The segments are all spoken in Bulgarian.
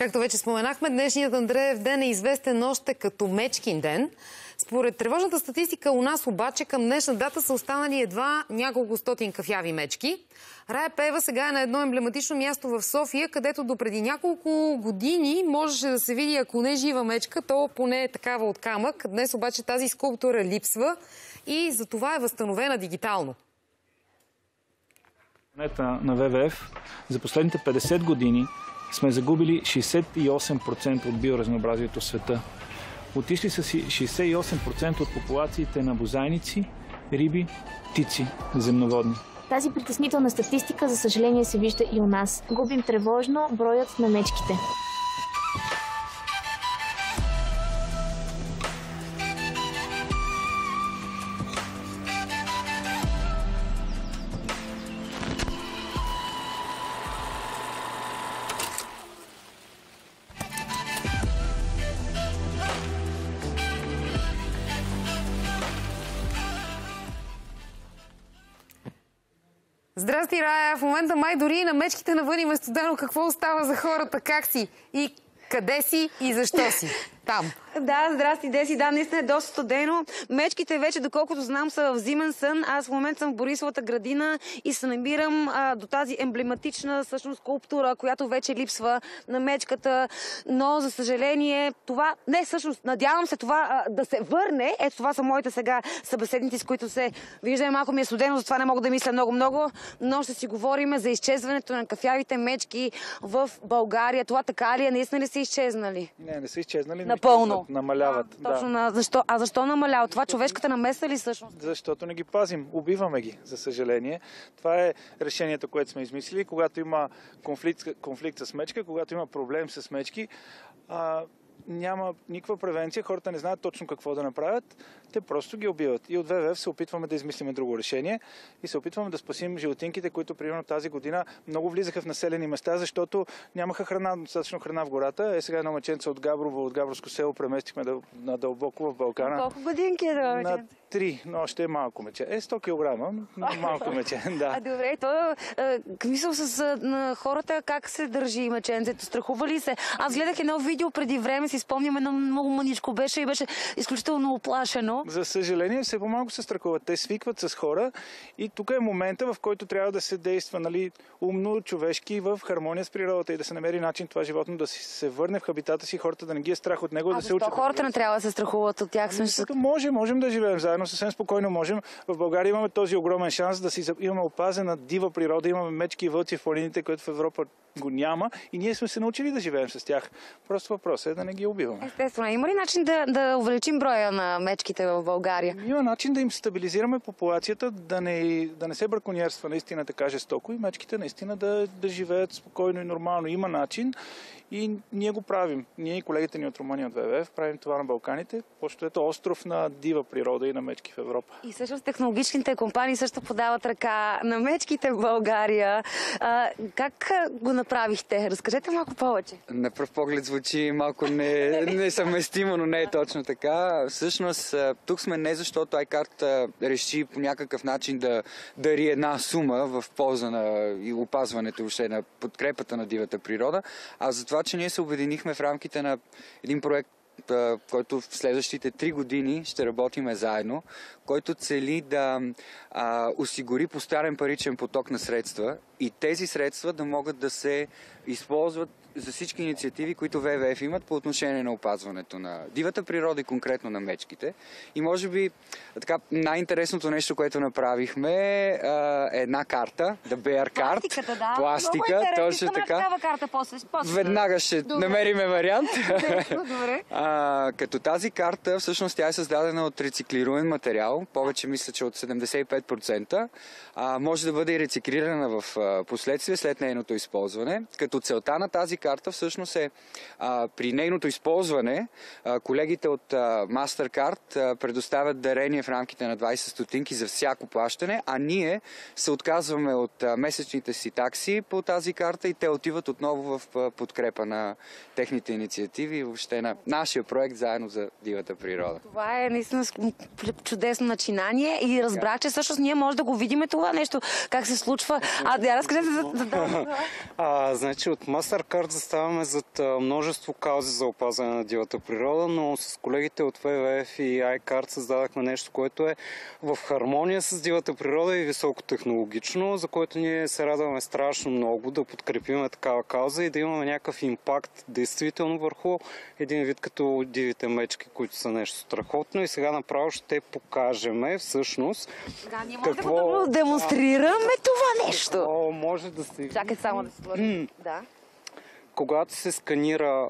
Както вече споменахме, днешният Андреев ден е известен още като Мечкин ден. Според тревожната статистика у нас обаче към днешна дата са останали едва няколко стотин кафяви мечки. Рая Пева сега е на едно емблематично място в София, където до преди няколко години можеше да се види, ако не жива мечка, то поне е такава от камък. Днес обаче тази скулптура липсва и за това е възстановена дигитално. на ВВФ за последните 50 години сме загубили 68% от биоразнообразието в света. Отишли са си 68% от популациите на бозайници, риби, птици, земноводни. Тази притеснителна статистика, за съжаление, се вижда и у нас. Губим тревожно броят на мечките. Здрасти, Рая! В момента май дори и на мечките навън има студено. Какво остава за хората? Как си? И къде си? И защо си? Там. Да, здрасти, Деси. Да, наистина е доста студено. Мечките вече, доколкото знам, са в зимен сън. Аз в момента съм в Борисовата градина и се намирам а, до тази емблематична всъщност скулптура, която вече липсва на мечката. Но, за съжаление, това... Не, всъщност, надявам се това а, да се върне. Ето това са моите сега събеседници, с които се виждаме. Малко ми е студено, затова не мога да мисля много-много. Но ще си говорим за изчезването на кафявите мечки в България. Това така ли е? Наистина ли са изчезнали? Не, не са изчезнали. Напълно. Намаляват. Да, точно на... Защо? А защо намалява? Това човешката намеса ли всъщност? Защото не ги пазим. Убиваме ги, за съжаление. Това е решението, което сме измислили. Когато има конфликт, конфликт с мечка, когато има проблем с мечки, а, няма никаква превенция, хората не знаят точно какво да направят, те просто ги убиват. И от ВВФ се опитваме да измислиме друго решение и се опитваме да спасим животинките, които примерно тази година много влизаха в населени места, защото нямаха храна, достатъчно храна в гората. Е сега едно мъченце от Габрово, от Габровско село преместихме на дълбоко в Балкана. Колко годинки е На три, но още е малко мече. Е, 100 кг, малко мече, да. А добре, то мисъл с на хората как се държи меченцето? Страхува ли се? Аз гледах едно видео преди време, си спомням, едно много мъничко беше и беше изключително оплашено. За съжаление, все по-малко се страхуват. Те свикват с хора и тук е момента, в който трябва да се действа нали, умно, човешки, в хармония с природата и да се намери начин това животно да се върне в хабитата си, хората да не ги е страх от него, а да се учат. хората не трябва да се страхуват от тях? Защото може, можем да живеем заедно, съвсем спокойно можем. В България имаме този огромен шанс да си имаме опазена дива природа, имаме мечки и вълци в планините, които в Европа го няма и ние сме се научили да живеем с тях. Просто въпросът е да не ги убиваме. Естествено. Има ли начин да, да увеличим броя на мечките в България? Има начин да им стабилизираме популацията, да не, да не се браконьерства наистина така жестоко и мечките наистина да, да живеят спокойно и нормално. Има начин и ние го правим. Ние и колегите ни от Румъния от ВВФ правим това на Балканите. Защото ето остров на дива природа и на мечки в Европа. И всъщност технологичните компании също подават ръка на мечките в България. А, как го направихте? Разкажете малко повече. На пръв поглед звучи малко не, несъвместимо, но не е точно така. Всъщност тук сме не защото iCard реши по някакъв начин да дари една сума в полза на и опазването въобще на подкрепата на дивата природа, а затова това, че ние се обединихме в рамките на един проект, който в следващите три години ще работиме заедно, който цели да а, осигури постоянен паричен поток на средства и тези средства да могат да се използват за всички инициативи, които ВВФ имат по отношение на опазването на дивата природа и конкретно на мечките. И може би така, най-интересното нещо, което направихме е една карта, The Bear Card. Пластиката, да. Пластика, точно така. карта после. после. Веднага ще добре. намериме вариант. добре. а, като тази карта, всъщност тя е създадена от рециклируем материал, повече мисля, че от 75%. А, може да бъде и рециклирана в последствие след нейното използване. Като целта на тази карта всъщност е а, при нейното използване а, колегите от а, MasterCard а, предоставят дарение в рамките на 20 стотинки за всяко плащане, а ние се отказваме от а, месечните си такси по тази карта и те отиват отново в а, подкрепа на техните инициативи и въобще на нашия проект заедно за дивата природа. Това е наистина чудесно начинание и разбрах, че всъщност ние може да го видим това нещо, как се случва. А, да разкажете за, за а, Значи от MasterCard iCard заставаме зад множество каузи за опазване на дивата природа, но с колегите от ВВФ и iCard създадахме нещо, което е в хармония с дивата природа и високотехнологично, за което ние се радваме страшно много да подкрепим такава кауза и да имаме някакъв импакт действително върху един вид като дивите мечки, които са нещо страхотно и сега направо ще покажем всъщност Да, ние Какво? да го демонстрираме това нещо. О, може да се Чакай само да се сложим. Да. Когато се сканира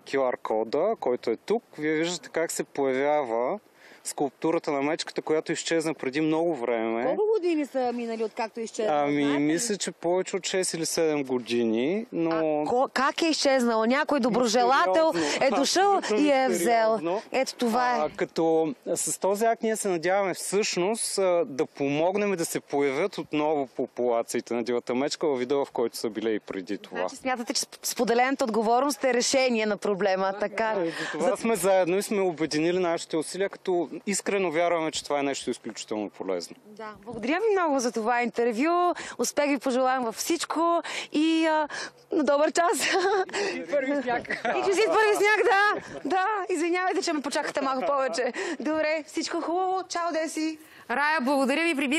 QR кода, който е тук, вие виждате как се появява скулптурата на мечката, която изчезна преди много време. Колко години са минали откакто изчезна? Ами, Знаете мисля, че повече от 6 или 7 години, но... Ко- как е изчезнала? Някой доброжелател е дошъл и е взел. Ето това е. А, като а, с този акт ние се надяваме всъщност а, да помогнем да се появят отново популациите на дивата мечка във вида, в който са били и преди това. Значи смятате, че споделената отговорност е решение на проблема, така ли? Това сме заедно и сме обединили нашите усилия, като искрено вярваме, че това е нещо изключително полезно. Да, благодаря ви много за това интервю. Успех ви пожелавам във всичко и а, на добър час. Първи сняг. И честит първи сняг, да. Да, извинявайте, че ме почакате малко повече. Добре, всичко хубаво. Чао, Деси. Рая, благодаря ви. Прибирайте